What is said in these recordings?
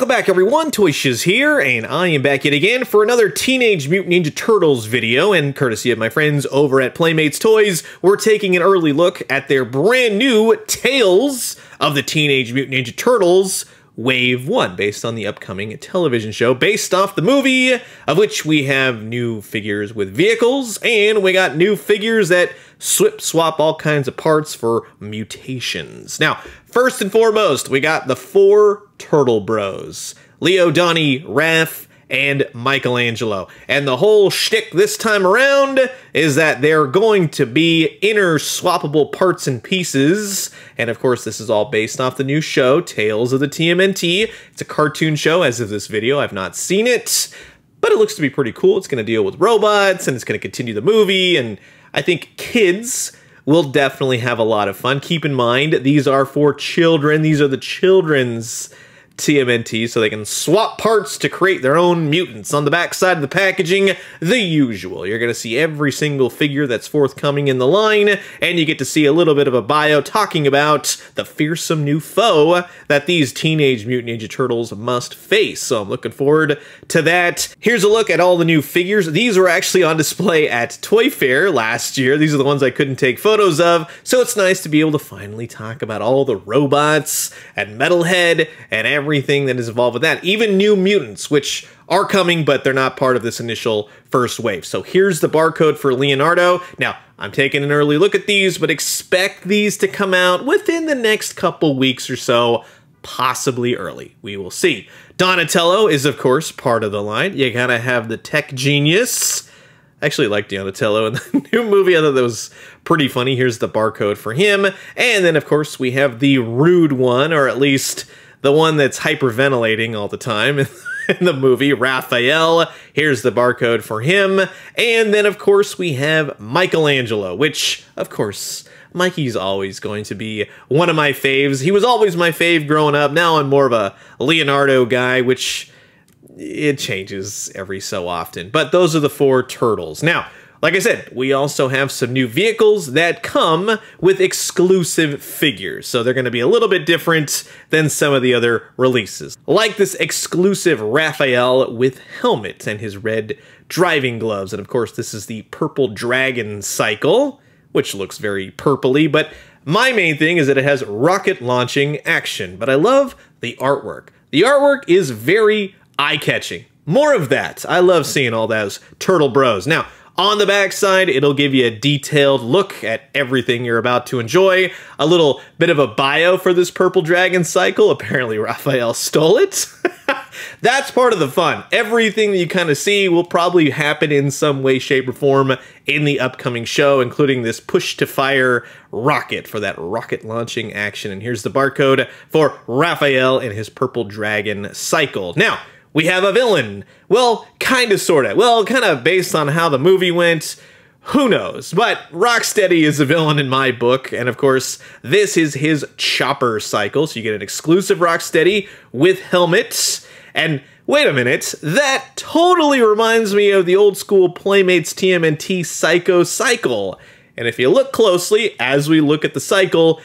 Welcome back everyone, Toy here, and I am back yet again for another Teenage Mutant Ninja Turtles video, and courtesy of my friends over at Playmates Toys, we're taking an early look at their brand new Tales of the Teenage Mutant Ninja Turtles Wave 1, based on the upcoming television show, based off the movie, of which we have new figures with vehicles, and we got new figures that swip swap all kinds of parts for mutations. Now, first and foremost, we got the four Turtle Bros. Leo, Donnie, Raph, and Michelangelo. And the whole shtick this time around is that they're going to be inner swappable parts and pieces. And of course, this is all based off the new show, Tales of the TMNT. It's a cartoon show as of this video. I've not seen it, but it looks to be pretty cool. It's going to deal with robots and it's going to continue the movie. And I think kids will definitely have a lot of fun. Keep in mind, these are for children. These are the children's TMNT so they can swap parts to create their own mutants. On the back side of the packaging, the usual. You're going to see every single figure that's forthcoming in the line, and you get to see a little bit of a bio talking about the fearsome new foe that these Teenage Mutant Ninja Turtles must face. So I'm looking forward to that. Here's a look at all the new figures. These were actually on display at Toy Fair last year. These are the ones I couldn't take photos of, so it's nice to be able to finally talk about all the robots and Metalhead and every everything that is involved with that, even new mutants, which are coming, but they're not part of this initial first wave. So here's the barcode for Leonardo. Now, I'm taking an early look at these, but expect these to come out within the next couple weeks or so, possibly early. We will see. Donatello is, of course, part of the line. You gotta have the tech genius. I actually like Donatello in the new movie. I thought that was pretty funny. Here's the barcode for him. And then, of course, we have the rude one, or at least the one that's hyperventilating all the time in the movie, Raphael. Here's the barcode for him. And then, of course, we have Michelangelo, which, of course, Mikey's always going to be one of my faves. He was always my fave growing up. Now I'm more of a Leonardo guy, which it changes every so often. But those are the four turtles. Now, like I said, we also have some new vehicles that come with exclusive figures, so they're going to be a little bit different than some of the other releases. Like this exclusive Raphael with helmet and his red driving gloves, and of course this is the Purple Dragon Cycle, which looks very purpley, but my main thing is that it has rocket launching action, but I love the artwork. The artwork is very eye-catching. More of that. I love seeing all those turtle bros. Now, on the backside, it'll give you a detailed look at everything you're about to enjoy. A little bit of a bio for this Purple Dragon cycle. Apparently, Raphael stole it. That's part of the fun. Everything that you kind of see will probably happen in some way, shape, or form in the upcoming show, including this push to fire rocket for that rocket launching action. And here's the barcode for Raphael and his Purple Dragon cycle. Now, we have a villain. Well, kind of, sort of. Well, kind of based on how the movie went. Who knows? But Rocksteady is a villain in my book, and of course, this is his chopper cycle, so you get an exclusive Rocksteady with helmets. And wait a minute, that totally reminds me of the old school Playmates TMNT Psycho cycle. And if you look closely, as we look at the cycle,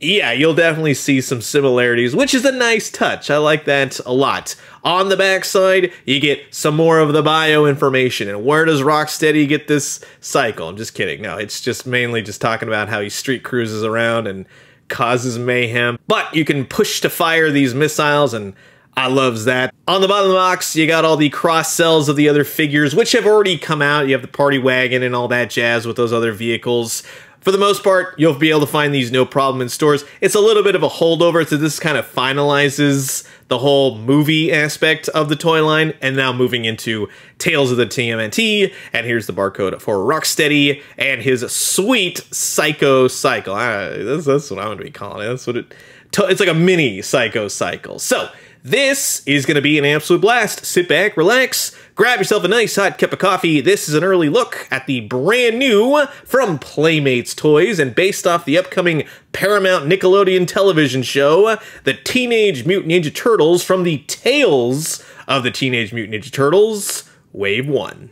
yeah, you'll definitely see some similarities, which is a nice touch. I like that a lot. On the backside, you get some more of the bio information. And where does Rocksteady get this cycle? I'm just kidding. No, it's just mainly just talking about how he street cruises around and causes mayhem. But you can push to fire these missiles and I loves that. On the bottom of the box, you got all the cross sells of the other figures, which have already come out. You have the party wagon and all that jazz with those other vehicles. For the most part, you'll be able to find these no problem in stores. It's a little bit of a holdover, so this kind of finalizes the whole movie aspect of the toy line, and now moving into Tales of the TMNT, and here's the barcode for Rocksteady, and his sweet Psycho Cycle. Ah, that's, that's what I'm going to be calling it. That's what it... It's like a mini Psycho Cycle. So, this is going to be an absolute blast. Sit back, relax, grab yourself a nice hot cup of coffee. This is an early look at the brand new from Playmates Toys and based off the upcoming Paramount Nickelodeon television show, the Teenage Mutant Ninja Turtles from the Tales of the Teenage Mutant Ninja Turtles, Wave 1.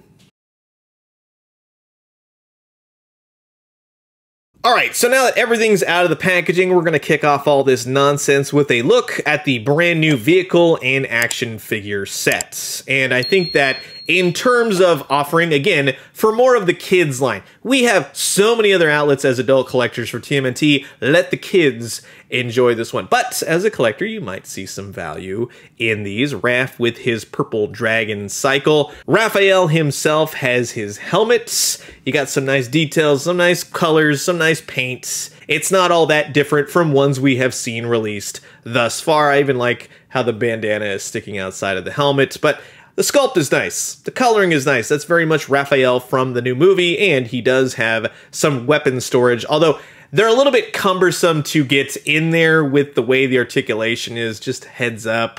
All right, so now that everything's out of the packaging, we're going to kick off all this nonsense with a look at the brand new vehicle and action figure sets. And I think that in terms of offering, again, for more of the kids line, we have so many other outlets as adult collectors for TMNT. Let the kids enjoy this one. But as a collector, you might see some value in these. Raph with his purple dragon cycle. Raphael himself has his helmets. You got some nice details, some nice colors, some nice paints. It's not all that different from ones we have seen released thus far. I even like how the bandana is sticking outside of the helmet, but the sculpt is nice. The coloring is nice. That's very much Raphael from the new movie, and he does have some weapon storage, although they're a little bit cumbersome to get in there with the way the articulation is, just heads up.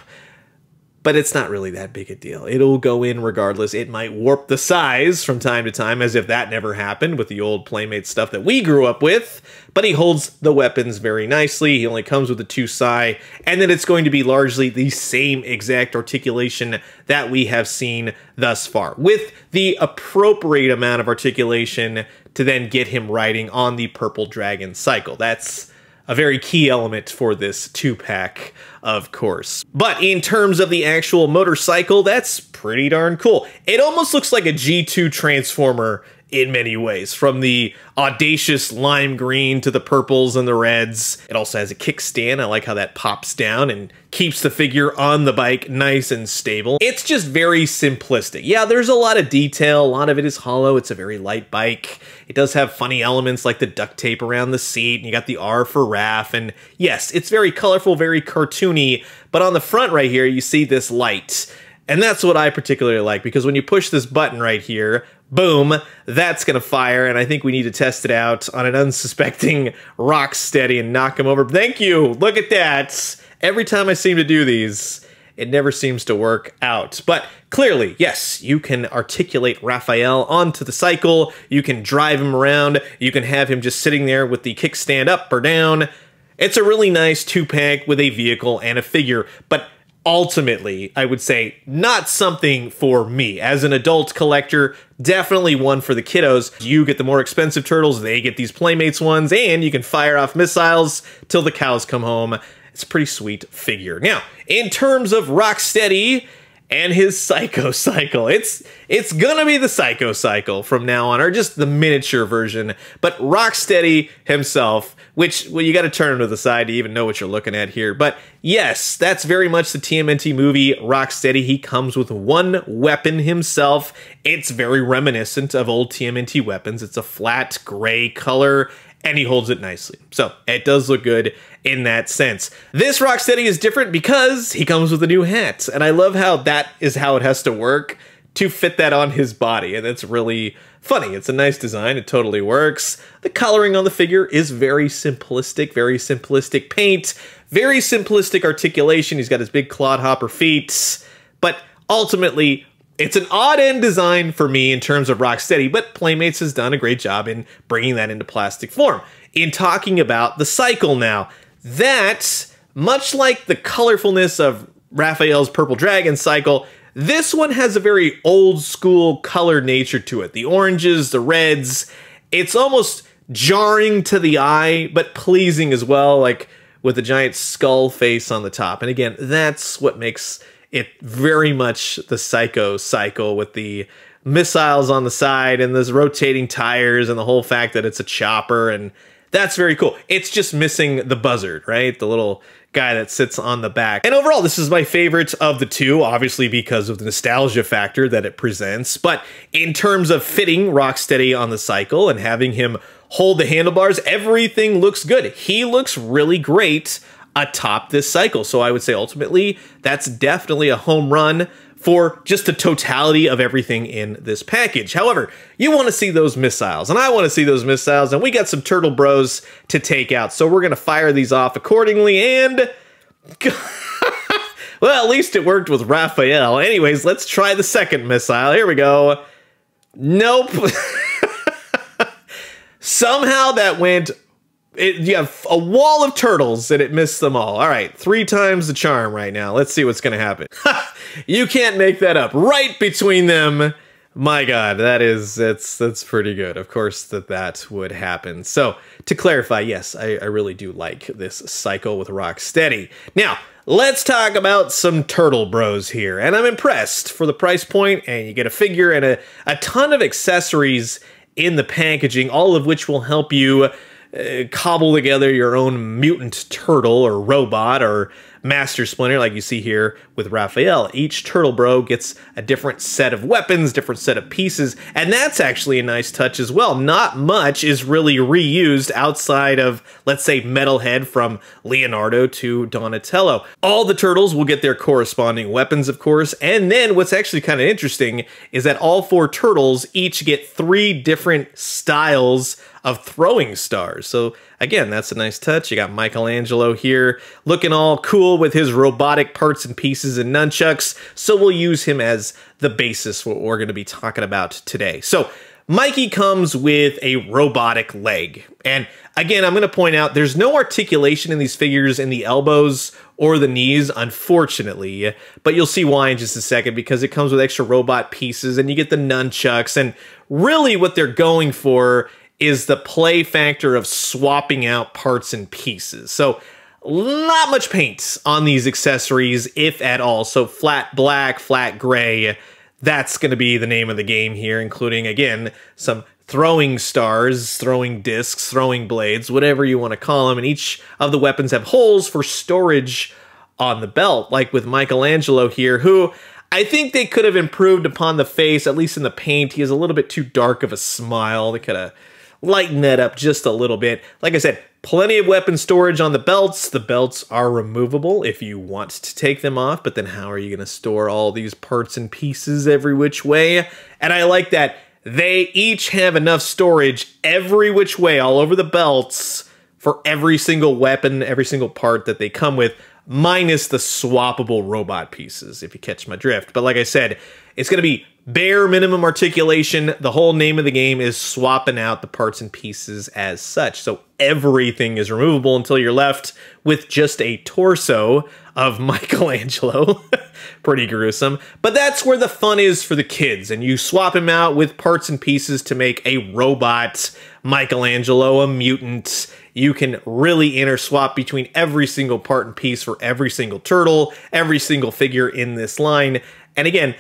But it's not really that big a deal. It'll go in regardless. It might warp the size from time to time, as if that never happened with the old Playmate stuff that we grew up with. But he holds the weapons very nicely. He only comes with a two sai, and then it's going to be largely the same exact articulation that we have seen thus far, with the appropriate amount of articulation to then get him riding on the Purple Dragon cycle. That's a very key element for this two pack, of course. But in terms of the actual motorcycle, that's pretty darn cool. It almost looks like a G2 Transformer in many ways, from the audacious lime green to the purples and the reds. It also has a kickstand. I like how that pops down and keeps the figure on the bike nice and stable. It's just very simplistic. Yeah, there's a lot of detail. A lot of it is hollow. It's a very light bike. It does have funny elements like the duct tape around the seat, and you got the R for Raph. And yes, it's very colorful, very cartoony. But on the front right here, you see this light. And that's what I particularly like because when you push this button right here, boom, that's going to fire. And I think we need to test it out on an unsuspecting Rocksteady and knock him over. Thank you. Look at that. Every time I seem to do these, it never seems to work out. But clearly, yes, you can articulate Raphael onto the cycle. You can drive him around. You can have him just sitting there with the kickstand up or down. It's a really nice two pack with a vehicle and a figure. But ultimately, I would say not something for me. As an adult collector, definitely one for the kiddos. You get the more expensive turtles, they get these Playmates ones, and you can fire off missiles till the cows come home. It's a pretty sweet figure. Now, in terms of Rocksteady, and his Psycho Cycle. It's it's gonna be the Psycho Cycle from now on, or just the miniature version. But Rocksteady himself, which well, you got to turn to the side to even know what you're looking at here. But yes, that's very much the TMNT movie Rocksteady. He comes with one weapon himself. It's very reminiscent of old TMNT weapons. It's a flat gray color and he holds it nicely. So it does look good in that sense. This Rocksteady is different because he comes with a new hat, and I love how that is how it has to work to fit that on his body, and that's really funny. It's a nice design, it totally works. The coloring on the figure is very simplistic, very simplistic paint, very simplistic articulation. He's got his big clodhopper feet, but ultimately it's an odd end design for me in terms of Rocksteady, but Playmates has done a great job in bringing that into plastic form. In talking about the cycle now, that, much like the colorfulness of Raphael's Purple Dragon cycle, this one has a very old school color nature to it. The oranges, the reds, it's almost jarring to the eye, but pleasing as well, like with a giant skull face on the top. And again, that's what makes it very much the psycho cycle with the missiles on the side and those rotating tires and the whole fact that it's a chopper and that's very cool. It's just missing the buzzard, right? The little guy that sits on the back. And overall, this is my favorite of the two, obviously because of the nostalgia factor that it presents. But in terms of fitting Rocksteady on the cycle and having him hold the handlebars, everything looks good. He looks really great atop this cycle. So I would say ultimately that's definitely a home run for just the totality of everything in this package. However, you want to see those missiles, and I want to see those missiles, and we got some Turtle Bros to take out. So we're going to fire these off accordingly, and... well, at least it worked with Raphael. Anyways, let's try the second missile. Here we go. Nope. Somehow that went it, you have a wall of turtles and it missed them all. All right, three times the charm right now. Let's see what's going to happen. you can't make that up. Right between them, My God, that is that's that's pretty good. Of course, that that would happen. So to clarify, yes, I, I really do like this cycle with Rocksteady. Now let's talk about some turtle bros here, and I'm impressed for the price point, and you get a figure and a a ton of accessories in the packaging, all of which will help you uh, cobble together your own mutant turtle or robot or Master Splinter, like you see here with Raphael. Each Turtle Bro gets a different set of weapons, different set of pieces, and that's actually a nice touch as well. Not much is really reused outside of, let's say, Metalhead from Leonardo to Donatello. All the turtles will get their corresponding weapons, of course, and then what's actually kind of interesting is that all four turtles each get three different styles of throwing stars. So again, that's a nice touch. You got Michelangelo here looking all cool with his robotic parts and pieces and nunchucks. So we'll use him as the basis for what we're going to be talking about today. So Mikey comes with a robotic leg. And again, I'm going to point out there's no articulation in these figures in the elbows or the knees, unfortunately. But you'll see why in just a second because it comes with extra robot pieces and you get the nunchucks. And really, what they're going for is the play factor of swapping out parts and pieces. So not much paint on these accessories, if at all. So flat black, flat gray, that's going to be the name of the game here, including, again, some throwing stars, throwing discs, throwing blades, whatever you want to call them. And each of the weapons have holes for storage on the belt, like with Michelangelo here, who I think they could have improved upon the face, at least in the paint. He has a little bit too dark of a smile. They could have lighten that up just a little bit. Like I said, plenty of weapon storage on the belts. The belts are removable if you want to take them off, but then how are you going to store all these parts and pieces every which way? And I like that they each have enough storage every which way all over the belts for every single weapon, every single part that they come with, minus the swappable robot pieces, if you catch my drift. But like I said, it's going to be bare minimum articulation. The whole name of the game is swapping out the parts and pieces as such. So everything is removable until you're left with just a torso of Michelangelo. Pretty gruesome. But that's where the fun is for the kids. And you swap him out with parts and pieces to make a robot Michelangelo, a mutant. You can really interswap between every single part and piece for every single turtle, every single figure in this line. And again,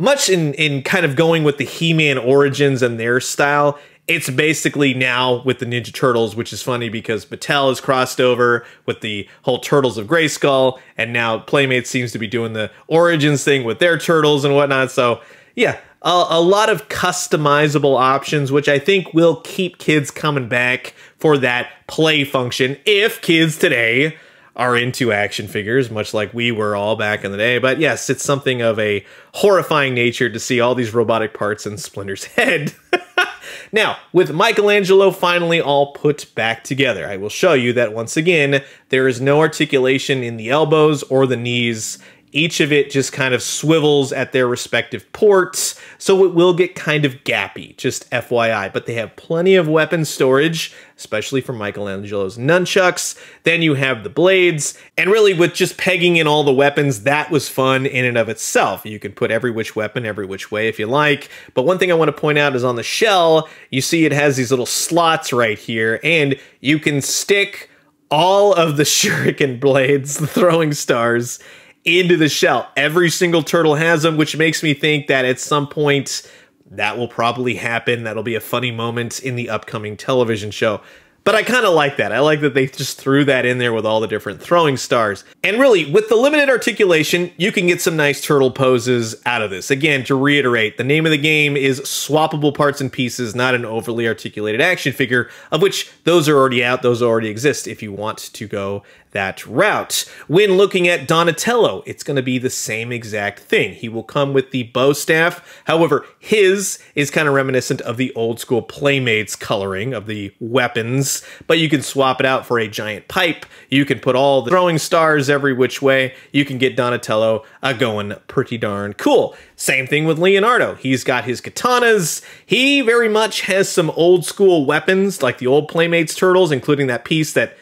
much in in kind of going with the He-Man origins and their style. It's basically now with the Ninja Turtles, which is funny because Mattel has crossed over with the whole Turtles of Grayskull, and now Playmates seems to be doing the origins thing with their turtles and whatnot. So yeah, a, a, lot of customizable options, which I think will keep kids coming back for that play function if kids today are into action figures, much like we were all back in the day. But yes, it's something of a horrifying nature to see all these robotic parts in Splinter's head. now, with Michelangelo finally all put back together, I will show you that once again, there is no articulation in the elbows or the knees each of it just kind of swivels at their respective ports, so it will get kind of gappy, just FYI. But they have plenty of weapon storage, especially for Michelangelo's nunchucks. Then you have the blades, and really with just pegging in all the weapons, that was fun in and of itself. You can put every which weapon every which way if you like. But one thing I want to point out is on the shell, you see it has these little slots right here, and you can stick all of the shuriken blades, the throwing stars, into the shell. Every single turtle has them, which makes me think that at some point that will probably happen. That'll be a funny moment in the upcoming television show. But I kind of like that. I like that they just threw that in there with all the different throwing stars. And really, with the limited articulation, you can get some nice turtle poses out of this. Again, to reiterate, the name of the game is swappable parts and pieces, not an overly articulated action figure, of which those are already out, those already exist if you want to go that route. When looking at Donatello, it's going to be the same exact thing. He will come with the bow staff. However, his is kind of reminiscent of the old school Playmates coloring of the weapons, but you can swap it out for a giant pipe. You can put all the throwing stars every which way. You can get Donatello a going pretty darn cool. Same thing with Leonardo. He's got his katanas. He very much has some old school weapons like the old Playmates turtles, including that piece that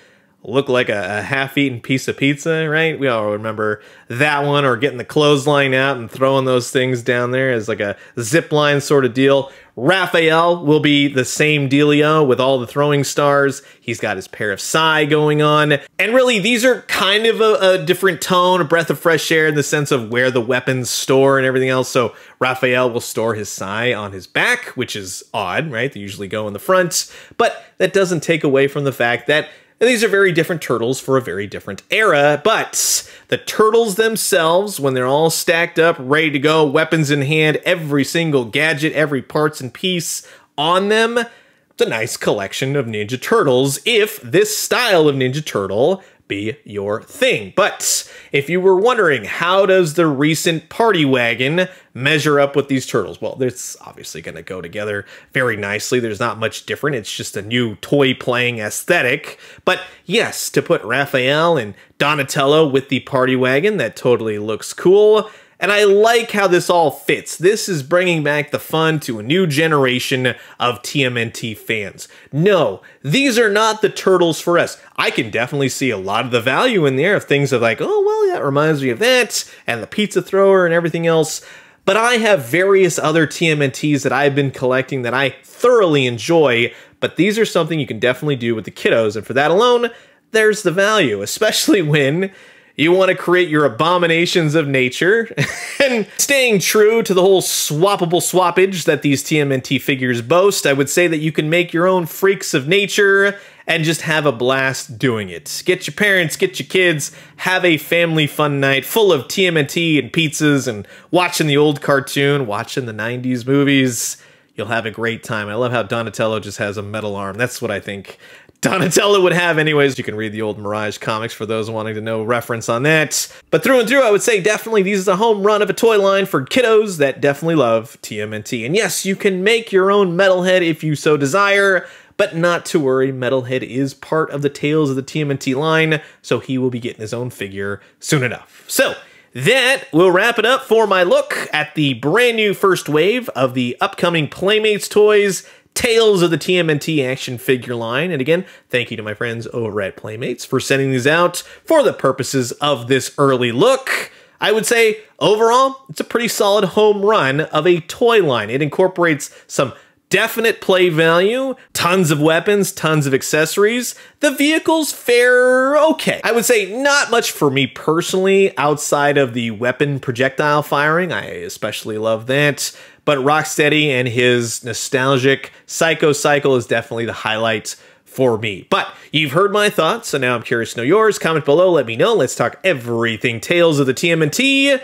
look like a, a half-eaten piece of pizza, right? We all remember that one, or getting the clothesline out and throwing those things down there as like a zip line sort of deal. Raphael will be the same dealio with all the throwing stars. He's got his pair of Sai going on. And really, these are kind of a, a, different tone, a breath of fresh air in the sense of where the weapons store and everything else. So Raphael will store his Sai on his back, which is odd, right? They usually go in the front. But that doesn't take away from the fact that and these are very different turtles for a very different era, but the turtles themselves, when they're all stacked up, ready to go, weapons in hand, every single gadget, every parts and piece on them, it's a nice collection of Ninja Turtles if this style of Ninja Turtle be your thing. But if you were wondering, how does the recent Party Wagon measure up with these turtles? Well, it's obviously going to go together very nicely. There's not much different. It's just a new toy playing aesthetic. But yes, to put Raphael and Donatello with the Party Wagon, that totally looks cool. And I like how this all fits. This is bringing back the fun to a new generation of TMNT fans. No, these are not the turtles for us. I can definitely see a lot of the value in there of things of like, oh, well, that reminds me of that, and the pizza thrower and everything else. But I have various other TMNTs that I've been collecting that I thoroughly enjoy, but these are something you can definitely do with the kiddos, and for that alone, there's the value, especially when you want to create your abominations of nature, and staying true to the whole swappable swappage that these TMNT figures boast, I would say that you can make your own freaks of nature and just have a blast doing it. Get your parents, get your kids, have a family fun night full of TMNT and pizzas and watching the old cartoon, watching the 90s movies. You'll have a great time. I love how Donatello just has a metal arm. That's what I think Donatello would have anyways. You can read the old Mirage comics for those wanting to know reference on that. But through and through, I would say definitely these is a home run of a toy line for kiddos that definitely love TMNT. And yes, you can make your own Metalhead if you so desire, but not to worry, Metalhead is part of the Tales of the TMNT line, so he will be getting his own figure soon enough. So, that will wrap it up for my look at the brand new first wave of the upcoming Playmates toys Tales of the TMNT action figure line. And again, thank you to my friends over at Playmates for sending these out for the purposes of this early look. I would say overall, it's a pretty solid home run of a toy line. It incorporates some definite play value, tons of weapons, tons of accessories. The vehicles fare okay. I would say not much for me personally outside of the weapon projectile firing. I especially love that but Rocksteady and his nostalgic Psycho Cycle is definitely the highlight for me. But you've heard my thoughts, so now I'm curious to know yours. Comment below, let me know. Let's talk everything Tales of the TMNT.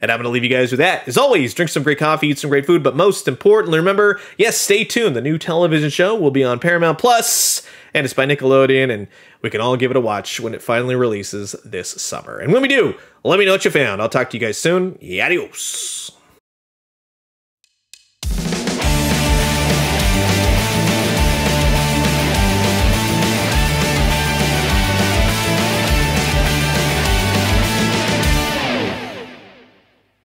And I'm going to leave you guys with that. As always, drink some great coffee, eat some great food, but most importantly, remember, yes, stay tuned. The new television show will be on Paramount Plus, and it's by Nickelodeon, and we can all give it a watch when it finally releases this summer. And when we do, let me know what you found. I'll talk to you guys soon. Adios.